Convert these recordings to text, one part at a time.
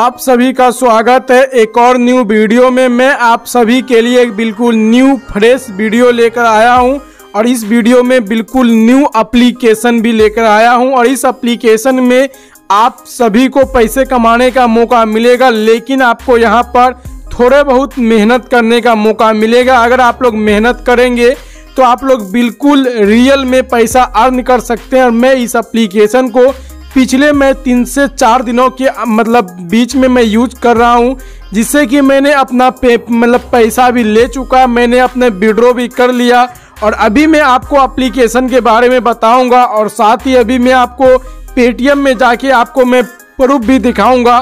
आप सभी का स्वागत है एक और न्यू वीडियो में। मैं आप सभी के लिए एक बिल्कुल न्यू फ्रेश वीडियो लेकर आया हूँ और इस वीडियो में बिल्कुल न्यू एप्लीकेशन भी लेकर आया हूँ और इस एप्लीकेशन में आप सभी को पैसे कमाने का मौका मिलेगा, लेकिन आपको यहाँ पर थोड़े बहुत मेहनत करने का मौका मिलेगा। अगर आप लोग मेहनत करेंगे तो आप लोग बिल्कुल रियल में पैसा अर्न कर सकते हैं और मैं इस एप्लीकेशन को पिछले मैं तीन से चार दिनों के मतलब बीच में मैं यूज़ कर रहा हूँ, जिससे कि मैंने अपना पे मतलब पैसा भी ले चुका, मैंने अपने विड्रो भी कर लिया। और अभी मैं आपको एप्लीकेशन के बारे में बताऊँगा और साथ ही अभी मैं आपको पेटीएम में जाके आपको मैं प्रूफ भी दिखाऊँगा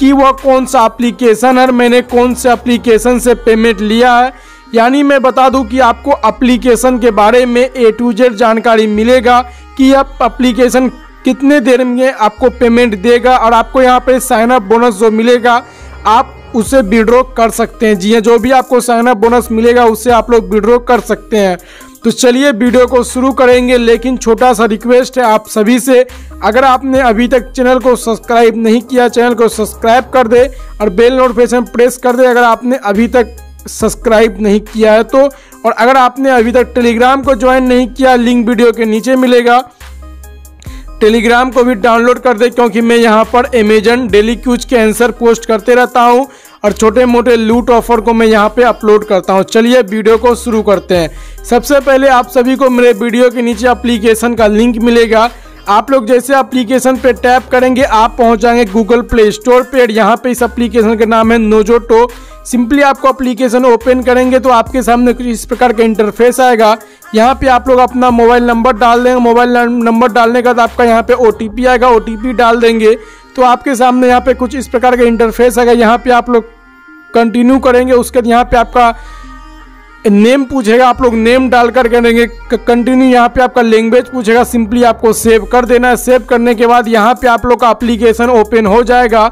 कि वह कौन सा एप्लीकेशन है, मैंने कौन से एप्लीकेशन से पेमेंट लिया है। यानी मैं बता दूँ कि आपको एप्लीकेशन के बारे में ए टू जेड जानकारी मिलेगा कि अब एप्लीकेशन कितने देर में आपको पेमेंट देगा और आपको यहाँ पे साइन अप बोनस जो मिलेगा, आप उसे विड्रॉ कर सकते हैं। जी हाँ जो भी आपको साइन अप बोनस मिलेगा उससे आप लोग विड्रॉ कर सकते हैं। तो चलिए वीडियो को शुरू करेंगे, लेकिन छोटा सा रिक्वेस्ट है आप सभी से। अगर आपने अभी तक चैनल को सब्सक्राइब नहीं किया चैनल को सब्सक्राइब कर दे और बेल नोटिफिकेशन प्रेस कर दे, अगर आपने अभी तक सब्सक्राइब नहीं किया है तो। और अगर आपने अभी तक टेलीग्राम को ज्वाइन नहीं किया लिंक वीडियो के नीचे मिलेगा। टेलीग्राम को भी डाउनलोड कर दे, क्योंकि मैं यहाँ पर अमेजन डेली क्यूज के आंसर पोस्ट करते रहता हूँ और छोटे मोटे लूट ऑफ़र को मैं यहाँ पे अपलोड करता हूँ। चलिए वीडियो को शुरू करते हैं। सबसे पहले आप सभी को मेरे वीडियो के नीचे अप्लीकेशन का लिंक मिलेगा। आप लोग जैसे एप्लीकेशन पे टैप करेंगे, आप पहुँच जाएँगे गूगल प्ले स्टोर पे यहाँ पे इस एप्लीकेशन का नाम है नोजोटो सिंपली आपको एप्लीकेशन ओपन करेंगे तो आपके सामने कुछ इस प्रकार का इंटरफेस आएगा। यहाँ पे आप लोग अपना मोबाइल नंबर डाल देंगे। मोबाइल नंबर डालने के बाद आपका यहाँ पे ओटीपी आएगा। ओटीपी डाल देंगे। तो आपके सामने यहाँ पे कुछ इस प्रकार का इंटरफेस आएगा। यहाँ पे आप लोग कंटिन्यू करेंगे। उसके बाद यहाँ पे आपका नेम पूछेगा, आप लोग नेम डाल कर करेंगे कंटिन्यू यहाँ पे आपका लैंग्वेज पूछेगा सिंपली आपको सेव कर देना है। सेव करने के बाद यहाँ पे आप लोग का एप्लीकेशन ओपन हो जाएगा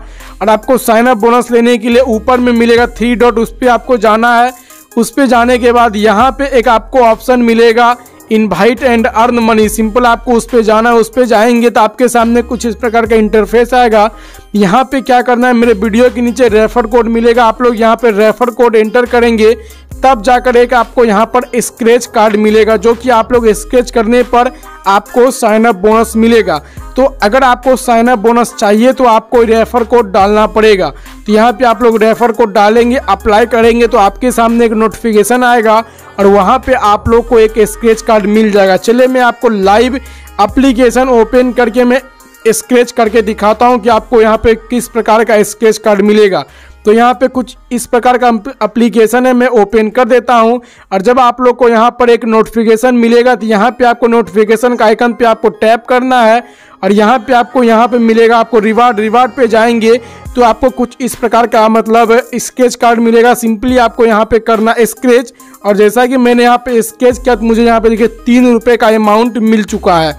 और आपको साइन अप बोनस लेने के लिए ऊपर में मिलेगा थ्री डॉट उस पर आपको जाना है। उस पर जाने के बाद यहाँ पे एक आपको ऑप्शन मिलेगा invite and earn money simple आपको उस पर जाना है, उस पर जाएँगे तो आपके सामने कुछ इस प्रकार का इंटरफेस आएगा। यहाँ पे क्या करना है, मेरे वीडियो के नीचे रेफर कोड मिलेगा। आप लोग यहाँ पे रेफर कोड एंटर करेंगे। तब जाकर एक आपको यहाँ पर स्क्रेच कार्ड मिलेगा, जो कि आप लोग स्केच करने पर आपको साइन अप बोनस मिलेगा। तो अगर आपको साइन अप बोनस चाहिए तो आपको रेफर कोड डालना पड़ेगा। तो यहाँ पे आप लोग रेफर कोड डालेंगे अप्लाई करेंगे तो आपके सामने एक नोटिफिकेशन आएगा, और वहाँ पे आप लोग को एक स्क्रेच कार्ड मिल जाएगा। चलिए मैं आपको लाइव अप्लीकेशन ओपन करके मैं स्क्रेच करके दिखाता हूँ कि आपको यहाँ पे किस प्रकार का स्केच कार्ड मिलेगा। तो यहाँ पे कुछ इस प्रकार का अप्लीकेशन है, मैं ओपन कर देता हूँ। और जब आप लोग को यहाँ पर एक नोटिफिकेशन मिलेगा तो यहाँ पे आपको नोटिफिकेशन का आइकन पे आपको टैप करना है। और यहाँ पे आपको, यहाँ पे मिलेगा आपको रिवार्ड रिवार्ड पे जाएँगे तो आपको कुछ इस प्रकार का मतलब स्केच कार्ड मिलेगा। सिंपली आपको यहाँ पे करना स्केच और जैसा कि मैंने यहाँ पे स्केच किया तो मुझे यहाँ पे देखिए, तीन रुपये का अमाउंट मिल चुका है।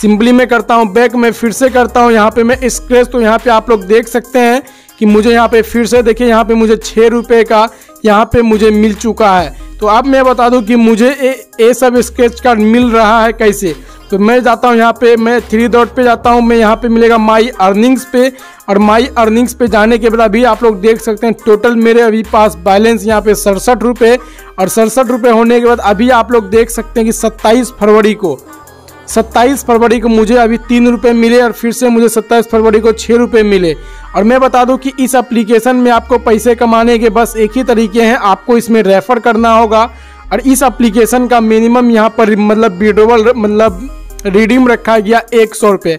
सिंपली मैं करता हूँ बैक में फिर से करता हूँ। यहाँ पे मैं स्क्रेच तो यहाँ पे आप लोग देख सकते हैं। कि मुझे यहाँ पे फिर से देखिए, यहाँ पे मुझे छः रुपये का यहाँ पे मुझे मिल चुका है। तो अब मैं बता दूँ कि मुझे ये सब स्केच कार्ड मिल रहा है कैसे? तो मैं जाता हूँ यहाँ पे, मैं थ्री डॉट पे जाता हूँ, मैं यहाँ पे मिलेगा माई अर्निंग्स पे। और माई अर्निंग्स पे जाने के बाद अभी आप लोग देख सकते हैं, टोटल मेरे अभी पास बैलेंस यहाँ पे सड़सठ रुपये और सड़सठ रुपये होने के बाद अभी आप लोग देख सकते हैं कि सत्ताईस फरवरी को, सत्ताईस फरवरी को मुझे अभी तीन रुपये मिले और फिर से मुझे सत्ताईस फरवरी को छः रुपये मिले। और मैं बता दूँ कि इस एप्लीकेशन में आपको पैसे कमाने के बस एक ही तरीके हैं। आपको इसमें रेफ़र करना होगा और इस एप्लीकेशन का मिनिमम यहाँ पर मतलब विड्रोवल मतलब रिडीम रखा गया एक सौ रुपये।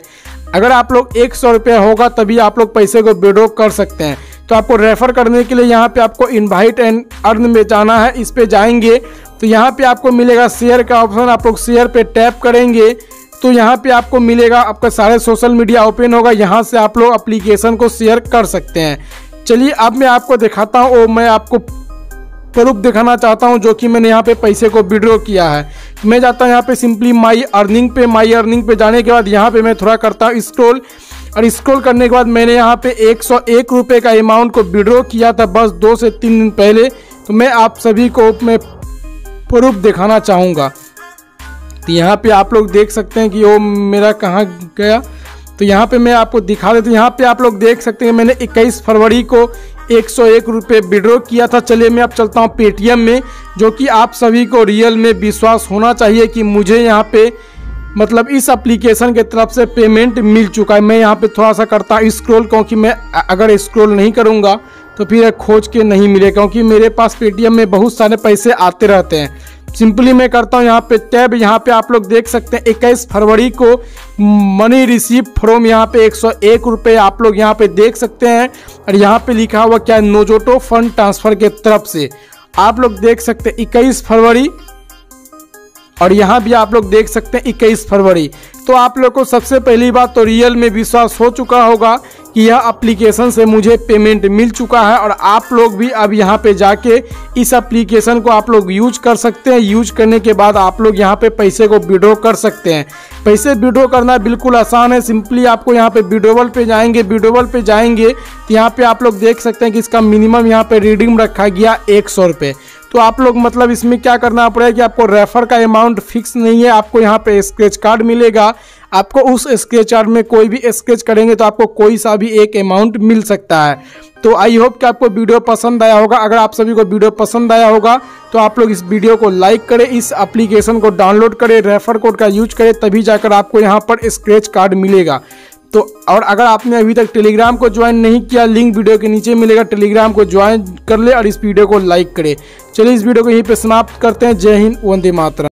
अगर आप लोग एक सौ रुपये होगा तभी आप लोग पैसे को विड्रॉ कर सकते हैं। तो आपको रेफ़र करने के लिए यहाँ पे आपको इनवाइट एंड अर्न में जाना है, इस पर जाएँगे। तो यहाँ पे आपको मिलेगा शेयर का ऑप्शन आप लोग शेयर पे टैप करेंगे। तो यहाँ पे आपको मिलेगा, आपका सारे सोशल मीडिया ओपन होगा। यहाँ से आप लोग अप्लीकेशन को शेयर कर सकते हैं। चलिए, अब मैं आपको दिखाता हूँ और मैं आपको प्रूफ दिखाना चाहता हूँ, जो कि मैंने यहाँ पे पैसे को विड्रॉ किया है। मैं जाता हूँ यहाँ पे सिंपली माई अर्निंग पे। माई अर्निंग पे जाने के बाद यहाँ पे मैं थोड़ा करता हूँ स्क्रॉल और स्क्रॉल करने के बाद मैंने यहाँ पे एक सौ एक रुपये का अमाउंट को विड्रॉ किया था बस दो से तीन दिन पहले। तो मैं आप सभी को मैं प्रूफ दिखाना चाहूँगा। तो यहाँ पे आप लोग देख सकते हैं कि वो मेरा कहाँ गया। तो यहाँ पे मैं आपको दिखा देता हूँ। यहाँ पे आप लोग देख सकते हैं मैंने 21 फरवरी को एक सौ एक रुपये विड्रॉ किया था। चलिए मैं अब चलता हूँ पेटीएम में, जो कि आप सभी को रियल में विश्वास होना चाहिए कि मुझे यहाँ पे मतलब इस एप्लीकेशन के तरफ़ से पेमेंट मिल चुका है। मैं यहाँ पे थोड़ा सा करता हूँ स्क्रॉल क्योंकि मैं अगर स्क्रॉल नहीं करूँगा तो फिर खोज के नहीं मिले क्योंकि मेरे पास पेटीएम में बहुत सारे पैसे आते रहते हैं। सिंपली मैं करता हूँ यहाँ पे टैब, यहाँ पे आप लोग देख सकते हैं, इक्कीस फरवरी को मनी रिसीव फ्रॉम यहाँ पे एक सौ एक रुपये आप लोग यहाँ पे देख सकते हैं। और यहाँ पे लिखा हुआ क्या है, नोजोटो फंड ट्रांसफ़र के तरफ़ से। आप लोग देख सकते हैं, इक्कीस फरवरी, और यहाँ भी आप लोग देख सकते हैं, इक्कीस फरवरी। तो आप लोग को सबसे पहली बात तो रियल में विश्वास हो चुका होगा कि यह एप्लीकेशन से मुझे पेमेंट मिल चुका है और आप लोग भी अब यहाँ पे जाके इस एप्लीकेशन को आप लोग यूज़ कर सकते हैं। यूज़ करने के बाद आप लोग यहाँ पे पैसे को विड्रॉ कर सकते हैं। पैसे विड्रॉ करना बिल्कुल आसान है। सिंपली आपको यहाँ पे विड्रोवल पे जाएँगे विड्रोवल पे जाएँगे तो यहाँ पे आप लोग देख सकते हैं कि इसका मिनिमम यहाँ पे रीडिंग रखा गया एक सौ रुपये तो आप लोग मतलब इसमें क्या करना पड़ेगा कि आपको रेफर का अमाउंट फिक्स नहीं है, आपको यहाँ पे स्क्रेच कार्ड मिलेगा। आपको उस स्केच आर्ट में कोई भी स्केच करेंगे तो आपको कोई सा भी एक अमाउंट मिल सकता है। तो आई होप कि आपको वीडियो पसंद आया होगा। अगर आप सभी को वीडियो पसंद आया होगा तो आप लोग इस वीडियो को लाइक करें, इस एप्लीकेशन को डाउनलोड करें रेफर कोड का यूज़ करें, तभी जाकर आपको यहाँ पर स्क्रेच कार्ड मिलेगा। तो और अगर आपने अभी तक टेलीग्राम को ज्वाइन नहीं किया लिंक वीडियो के नीचे मिलेगा टेलीग्राम को ज्वाइन कर ले और इस वीडियो को लाइक करें। चलिए इस वीडियो को यहीं पे समाप्त करते हैं। जय हिंद, वंदे मातरम।